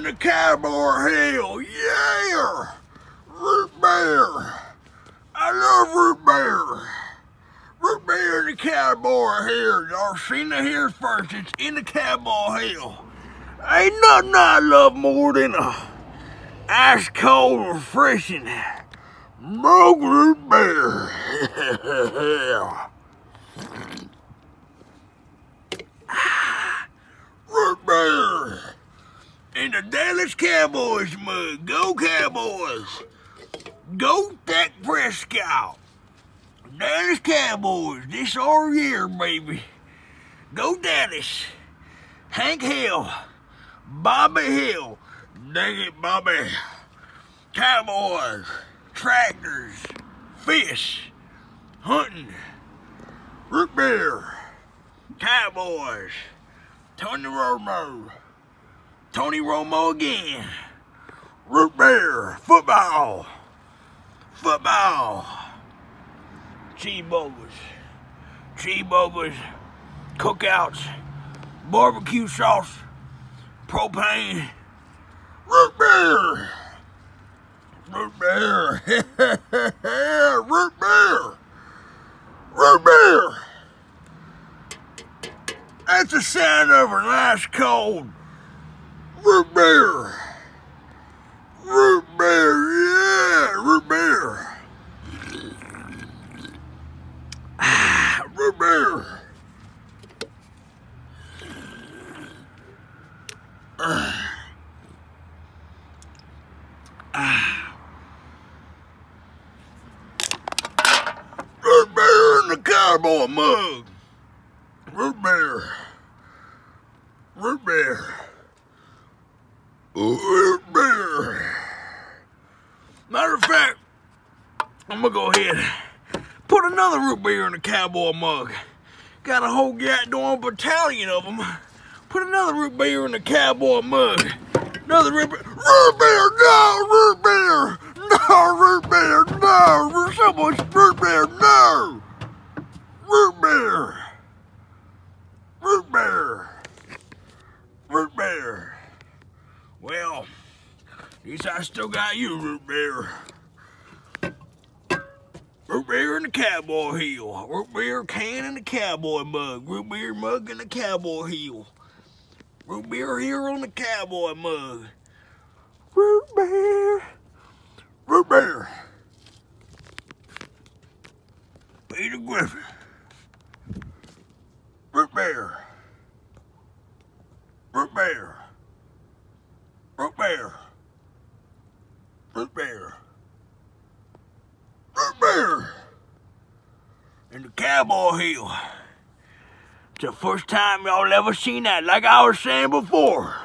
in the cowboy hill. Yeah! Root beer. I love root beer. Root beer in the cowboy hill. Y'all seen it here first. It's in the cowboy hill. Ain't nothing I love more than a ice cold, refreshing mug root beer. root beer in the Dallas Cowboys mug. Go Cowboys! Go Dak Prescott! Dallas Cowboys, this our year, baby. Go Dallas! Hank Hill, Bobby Hill, dang it, Bobby. Cowboys, tractors, fish, hunting, root beer, cowboys, Tony Romo. Tony Romo again. Root beer, football, football, cheeseburgers, cheeseburgers, cookouts, barbecue sauce, propane, root beer, root beer, root beer, root beer. That's the sound of a nice cold root beer. Root beer, yeah, root beer. Ah, root beer. Ah. Root beer in the cowboy mug. Root beer. Root beer. Matter of fact, I'm gonna go ahead put another root beer in the cowboy mug. Got a whole goddamn battalion of them. Put another root beer in the cowboy mug. Another root beer. Root beer, no, root beer. No, root beer, no. Root beer, no. Root beer. Root beer. Root beer. Well, at least I still got you, root beer. Root beer in the cowboy heel. Root beer can in the cowboy mug. Root beer mug in the cowboy heel. Root beer here on the cowboy mug. Root beer. Root beer. Peter Griffin. Root beer. Root beer. Root beer. Root beer. Root beer. In the cowboy hill. It's the first time y'all ever seen that. Like I was saying before.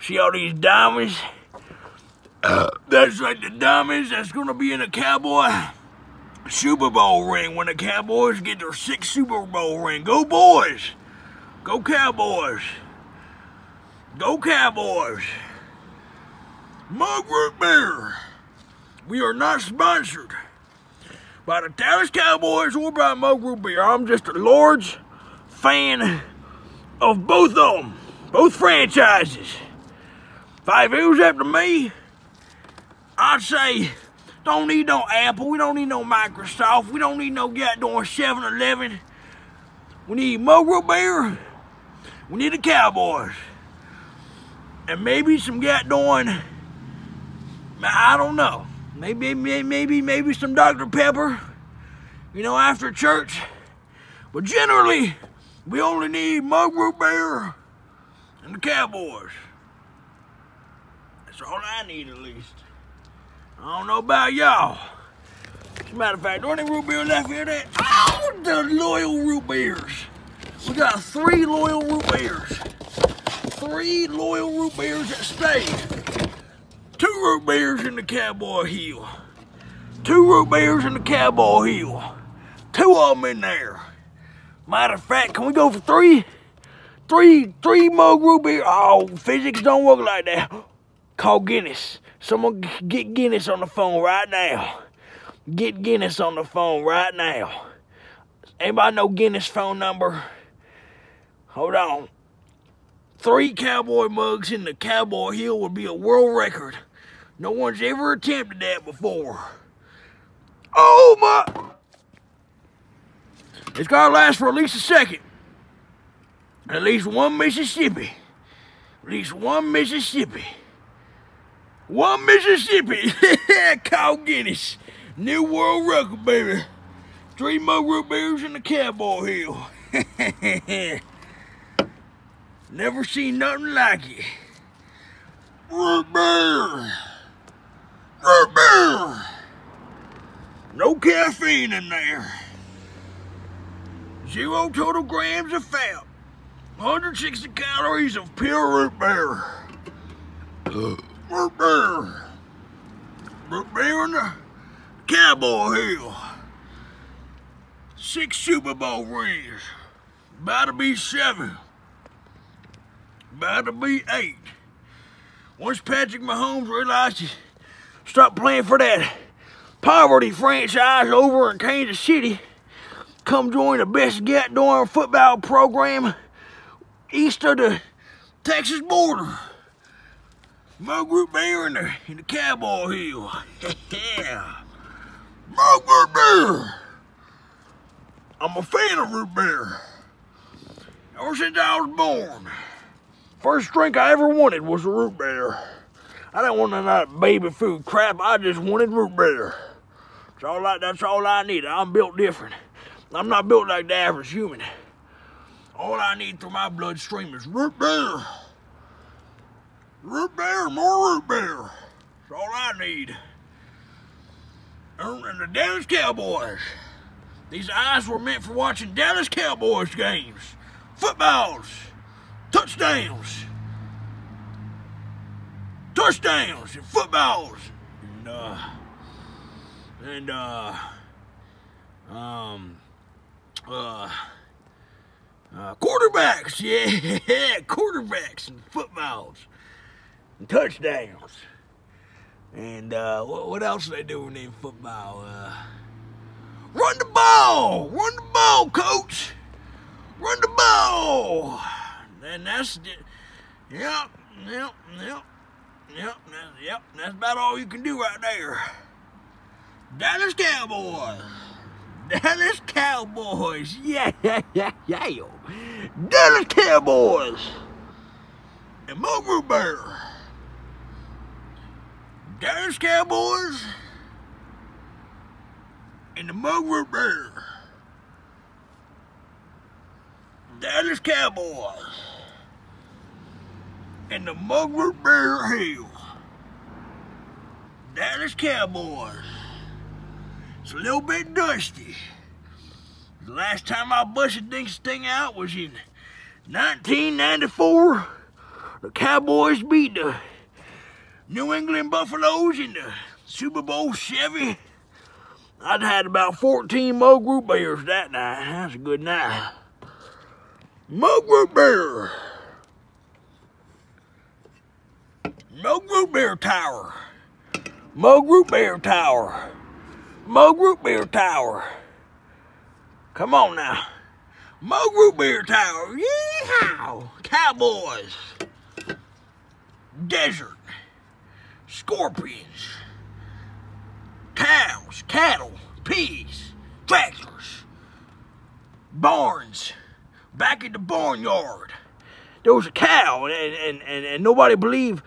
See all these diamonds? Uh, that's like the diamonds that's gonna be in a cowboy Super Bowl ring when the Cowboys get their sixth Super Bowl ring. Go boys! Go Cowboys! Go Cowboys! Mug Root Beer. We are not sponsored by the Dallas Cowboys or by Root Beer. I'm just a large fan of both of them, both franchises. If it was up to me, I'd say don't need no Apple, we don't need no Microsoft, we don't need no goddamn 7-Eleven. We need Root Beer, we need the Cowboys. And maybe some goddamn I don't know. Maybe, maybe, maybe some Dr. Pepper, you know, after church. But generally, we only need Mug Root Beer and the Cowboys. That's all I need at least. I don't know about y'all. As a matter of fact, are any root beer left here that? Oh, the loyal root beers. We got three loyal root beers. Three loyal root beers that stay. Two root beers in the cowboy heel. Two root beers in the cowboy heel. Two of them in there. Matter of fact, can we go for three? Three, three mug root beer. Oh, physics don't work like that. Call Guinness. Someone get Guinness on the phone right now. Get Guinness on the phone right now. Anybody know Guinness phone number? Hold on. Three cowboy mugs in the Cowboy Hill would be a world record. No one's ever attempted that before. Oh my! It's gotta last for at least a second. At least one Mississippi. At least one Mississippi. One Mississippi. Kyle Guinness. New world record, baby. Three mug root beers in the Cowboy Hill. Never seen nothing like it. Root beer. Root beer. No caffeine in there. Zero total grams of fat. 160 calories of pure root beer. root beer. Root beer in the Cowboy Hill. Six Super Bowl rings. About to be seven. About to be eight. Once Patrick Mahomes realized he stopped playing for that poverty franchise over in Kansas City, come join the best goddamn football program east of the Texas border. Mug root beer in the, in the Cowboy Hill. yeah. Mug root beer. I'm a fan of root beer. Ever since I was born. First drink I ever wanted was a root beer. I didn't want none of that baby food crap. I just wanted root beer. That's all I, that's all I need. I'm built different. I'm not built like the average human. All I need through my bloodstream is root beer. Root beer, more root beer. That's all I need. And the Dallas Cowboys. These eyes were meant for watching Dallas Cowboys games. Footballs. Touchdowns. Touchdowns and footballs. And, uh, and, uh, um, uh, uh, quarterbacks, yeah, quarterbacks and footballs and touchdowns. And uh, what, what else they doing in football? Uh, run the ball, run the ball, coach, run the ball. And that's, yep, yep, yep, yep, yep. That's about all you can do right there. Dallas Cowboys. Dallas Cowboys. Yeah, yeah, yeah, yeah. Dallas Cowboys. And Mugru Bear. Dallas Cowboys. And the Mugru Bear. Dallas Cowboys. And the Mugru Bear Hill. Dallas Cowboys. It's a little bit dusty. The last time I busted this thing out was in 1994. The Cowboys beat the New England Buffaloes in the Super Bowl Chevy. I'd had about 14 Mug Root Beers that night. That's a good night. Mug Root Beer. Tower. Mug Root Beer Tower. Mug Root Beer Tower. Come on now. Mug Root Beer Tower. Yeehaw! Cowboys. Desert. Scorpions. Cows. Cattle. Pigs. Tractors. Barns. Back at the barnyard. There was a cow and, and, and, and nobody believed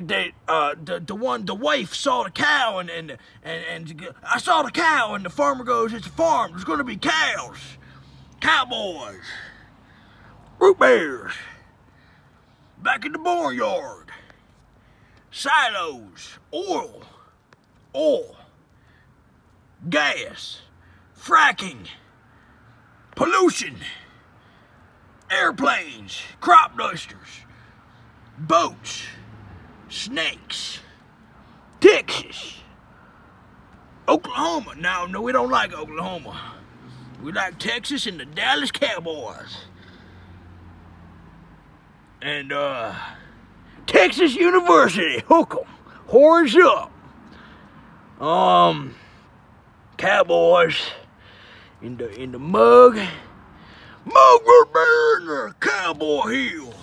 they, uh, the, the one, the wife saw the cow and, and, and, and I saw the cow and the farmer goes, it's a farm, there's gonna be cows, cowboys, root beers, back in the barnyard, silos, oil, oil, gas, fracking, pollution, airplanes, crop dusters, boats, snakes. Texas. Oklahoma. No, no, we don't like Oklahoma. We like Texas and the Dallas Cowboys. And, uh, Texas University. Hook 'em. Horns up. Um, Cowboys in the, in the mug. Mug the Cowboy Hill.